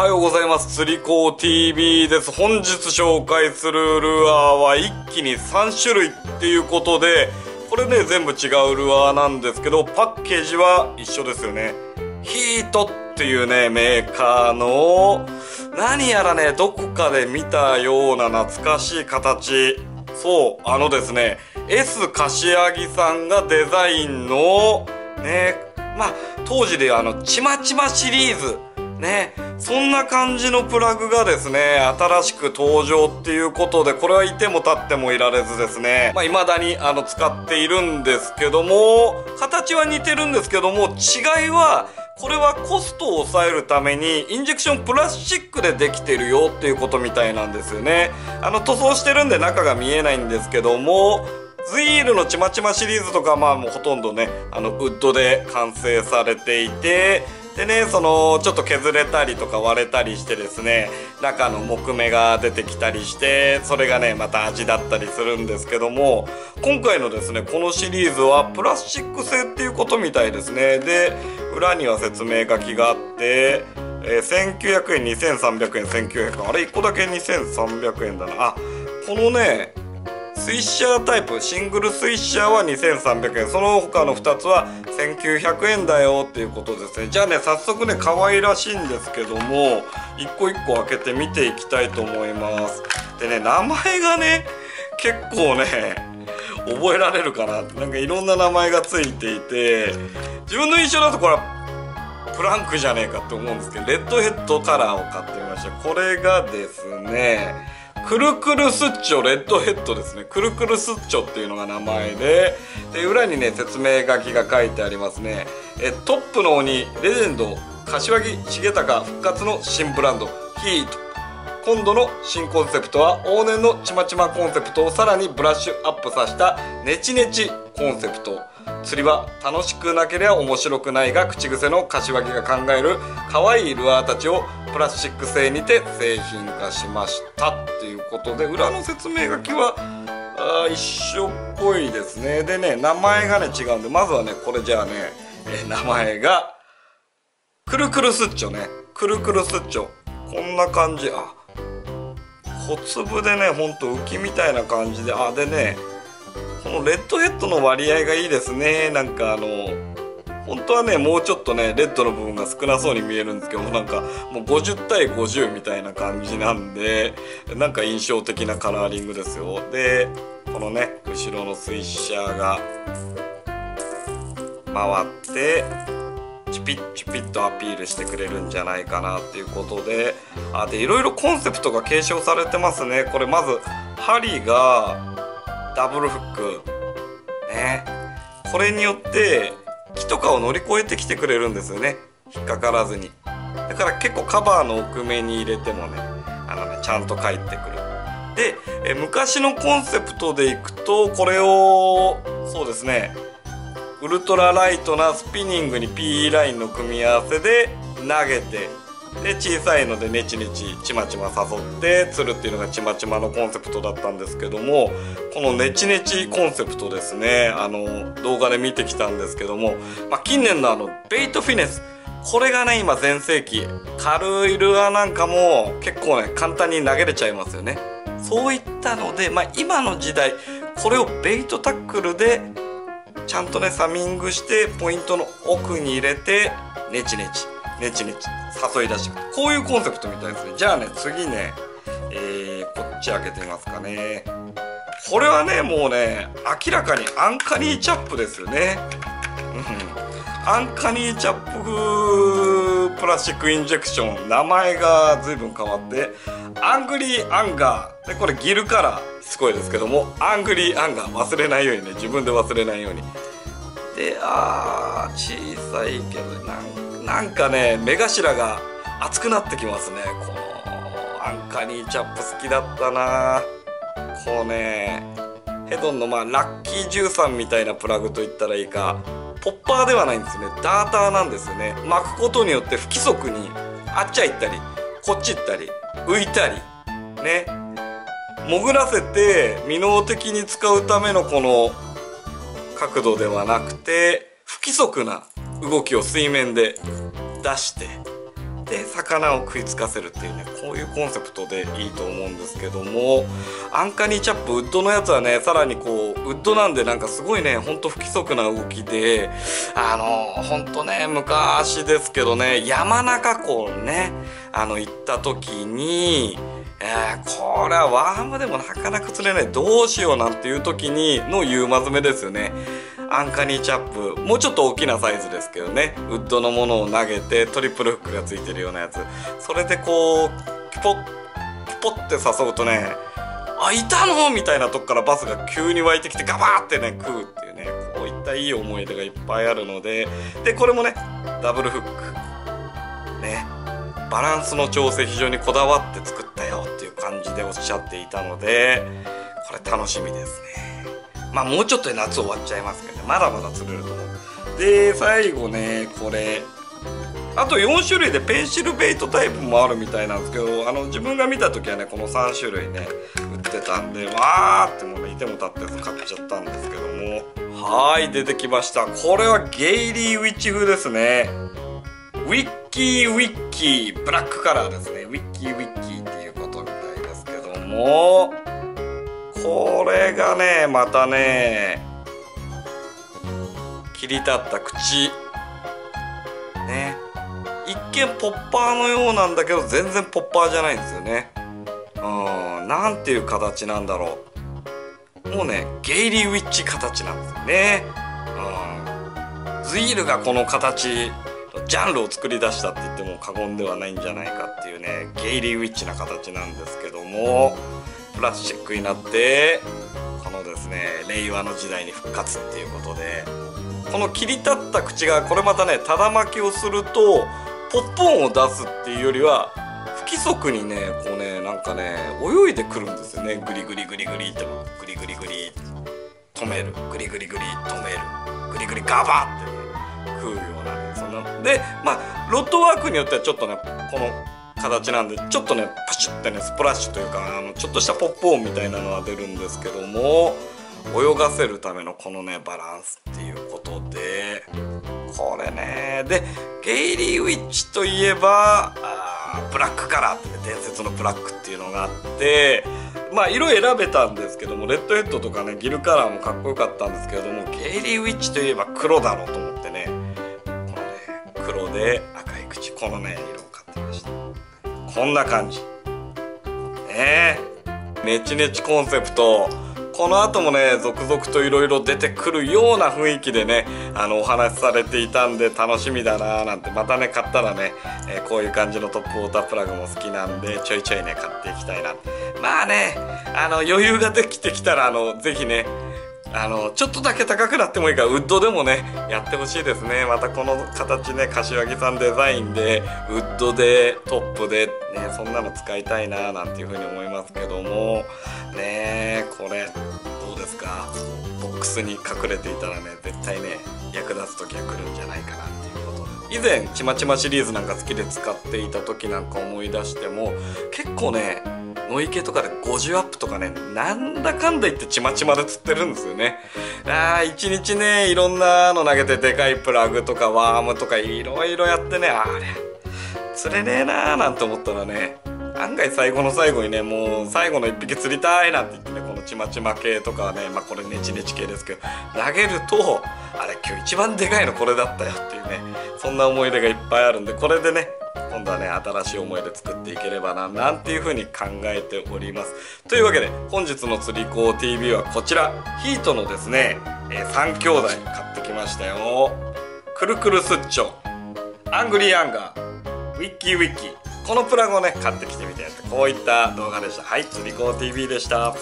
はようございます。釣り子 TV です。本日紹介するルアーは一気に3種類っていうことでこれね全部違うルアーなんですけどパッケージは一緒ですよね。ヒートっていうねメーカーの何やらねどこかで見たような懐かしい形。そうあのですね S 柏木さんがデザインのねまあ当時であのちまちまシリーズ。ね。そんな感じのプラグがですね新しく登場っていうことでこれはいても立ってもいられずですね。まあ未だにあの使っているんですけども形は似てるんですけども違いはこれはコストを抑えるためにインジェクションプラスチックでできてるよっていうことみたいなんですよね。あの塗装してるんで中が見えないんですけどもズイールのちまちまシリーズとかまあもうほとんどねあのウッドで完成されていてでねそのちょっと削れたりとか割れたりしてですね中の木目が出てきたりしてそれがねまた味だったりするんですけども今回のですねこのシリーズはプラスチック製っていうことみたいですね。で裏には説明書きがあってえー、1900円2300円1900円あれ1個だけ2300円だな。あこのねスイッシャータイプシングルスイッシャーは2300円。その他の2つは1900円だよっていうことですね。じゃあね早速ね可愛らしいんですけども一個一個開けて見ていきたいと思います。でね名前がね結構ね覚えられるかななんかいろんな名前がついていて自分の印象だとこれはプランクじゃねえかって思うんですけどレッドヘッドカラーを買ってみました。これがですねくるくるスッチョレッドヘッドですね。くるくるスッチョっていうのが名前で。で裏にね説明書きが書いてありますね。えトップの鬼レジェンド柏木重隆復活の新ブランドヒート。今度の新コンセプトは往年のちまちまコンセプトをさらにブラッシュアップさせたネチネチコンセプト。釣りは楽しくなければ面白くないが口癖の柏木が考える可愛いルアーたちをプラスチック製にて製品化しましたっていうことで裏の説明書きはあ一緒っぽいですね。でね名前がね違うんでまずはねこれじゃあね、え名前がくるくるスッチョね。くるくるスッチョこんな感じ。あ小粒でねほんと浮きみたいな感じで。あでねこのレッドヘッドの割合がいいですね。なんかあの本当はねもうちょっとねレッドの部分が少なそうに見えるんですけどなんかもう50対50みたいな感じなんでなんか印象的なカラーリングですよ。でこのね後ろのスイッシャーが回ってチピッチピッとアピールしてくれるんじゃないかなっていうことであでいろいろコンセプトが継承されてますね。これまず針がダブルフック。ね。これによってとかを乗り越えてきてくれるんですよね。引っかからずに。だから結構カバーの奥目に入れてもねあのねちゃんと返ってくる。でえ昔のコンセプトでいくとこれをそうですねウルトラライトなスピニングに PE ラインの組み合わせで投げてで小さいのでネチネチちまちま誘って釣るっていうのがちまちまのコンセプトだったんですけどもこのネチネチコンセプトですね。あの動画で見てきたんですけども、まあ、近年のあのベイトフィネス。これがね今全盛期軽いルアーなんかも結構ね簡単に投げれちゃいますよね。そういったので、まあ、今の時代これをベイトタックルでちゃんとねサミングしてポイントの奥に入れてネチネチネチネチ誘い出してくこういうコンセプトみたいですね。じゃあね次ねえー、こっち開けてみますかね。これはねもうね明らかにアンカニーチャップですよね。アンカニーチャップ風プラスチックインジェクション。名前が随分変わってアングリーアンガー。でこれギルカラー。しつこいですけどもアングリーアンガー忘れないようにね自分で忘れないように。であー小さいけどなんかね目頭が熱くなってきますね。このアンカニーチャップ好きだったな。こうねヘドンのまあラッキー13みたいなプラグといったらいいかポッパーではないんですね。ダーターなんですよね。巻くことによって不規則にあっちゃ行ったりこっち行ったり浮いたりね。潜らせて未能的に使うためのこの角度ではなくて不規則な動きを水面で出してで魚を食いつかせるっていうねこういうコンセプトでいいと思うんですけどもアンカニーチャップウッドのやつはねさらにこうウッドなんでなんかすごいねほんと不規則な動きであのほんとね昔ですけどね山中湖ねあの行った時にえー、これはワームでもなかなか釣れないどうしようなんていう時にのユーマ詰めですよね。アンカニーチャップもうちょっと大きなサイズですけどね。ウッドのものを投げてトリプルフックがついてるようなやつ。それでこうピポッピポッて誘うとねあいたのみたいなとこからバスが急に湧いてきてガバーってね食うっていうね。こういったいい思い出がいっぱいあるので。でこれもねダブルフック。ね。バランスの調整非常にこだわって作ったよっていう感じでおっしゃっていたのでこれ楽しみですね。まあもうちょっとで夏終わっちゃいますけどね。まだまだ釣れると思う。で最後ねこれ。あと4種類でペンシルベイトタイプもあるみたいなんですけどあの自分が見た時はねこの3種類ね売ってたんでわーってもうねいても立って買っちゃったんですけども。はい出てきました。これはゲイリーウィッチ風ですね。ウィッキーウィッキーブラックカラーですね。ウィッキーウィッキーっていうことみたいですけども。これがねまたね切り立った口。ね。一見ポッパーのようなんだけど全然ポッパーじゃないんですよね。うん。なんていう形なんだろう。もうねゲイリーウィッチ形なんですよね。うん。ズイールがこの形ジャンルを作り出したって言っても過言ではないんじゃないかっていうねゲイリーウィッチな形なんですけどもプラスチックになってこのですね令和の時代に復活っていうことでこの切り立った口がこれまたねただ巻きをするとポップ音を出すっていうよりは不規則にねこうねなんかね泳いでくるんですよね。グリグリグリグリってグリグリグリ止める。グリグリグリ止める。グリグリガバってね食うようなね。でまあロットワークによってはちょっとねこの形なんでちょっとねパシュってねスプラッシュというかあのちょっとしたポップ音みたいなのは出るんですけども泳がせるためのこのねバランスっていうことでこれねでゲイリー・ウィッチといえばブラックカラーって、ね、伝説のブラックっていうのがあってまあ色選べたんですけどもレッドヘッドとかねギルカラーもかっこよかったんですけれどもゲイリー・ウィッチといえば黒だろうと思ってで赤い口このね色を買ってました。こんな感じ。ねえ。ネチネチコンセプト。この後もね続々といろいろ出てくるような雰囲気でねあのお話しされていたんで楽しみだなーなんてまたね買ったらね、えー、こういう感じのトップウォータープラグも好きなんでちょいちょいね買っていきたいな。まあねあの余裕ができてきたらあのぜひねあのちょっとだけ高くなってもいいからウッドでもねやってほしいですね。またこの形ね柏木さんデザインでウッドでトップでねそんなの使いたいななんていうふうに思いますけども。ねこれどうですか？ボックスに隠れていたらね絶対ね役立つ時は来るんじゃないかなっていうこと。で以前ちまちまシリーズなんか好きで使っていた時なんか思い出しても結構ね野池とかで50アップとかねなんだかんだ言ってちまちまで釣ってるんですよね。ああ一日ねいろんなの投げてでかいプラグとかワームとかいろいろやってねあれ釣れねえなーなんて思ったらね案外最後の最後にねもう最後の1匹釣りたいなんて言ってねこのちまちま系とかねまあこれネチネチ系ですけど投げるとあれ今日一番でかいのこれだったよっていうねそんな思い出がいっぱいあるんでこれでね今度はね新しい思い出作っていければななんていう風に考えております。というわけで本日の釣り子 TV はこちら。ヒートのですね、えー、3兄弟買ってきましたよ。くるくるスッチョアングリーアンガーウィッキーウィッキー。このプラグをね買ってきてみて。こういった動画でした。はい釣り子 TV でした。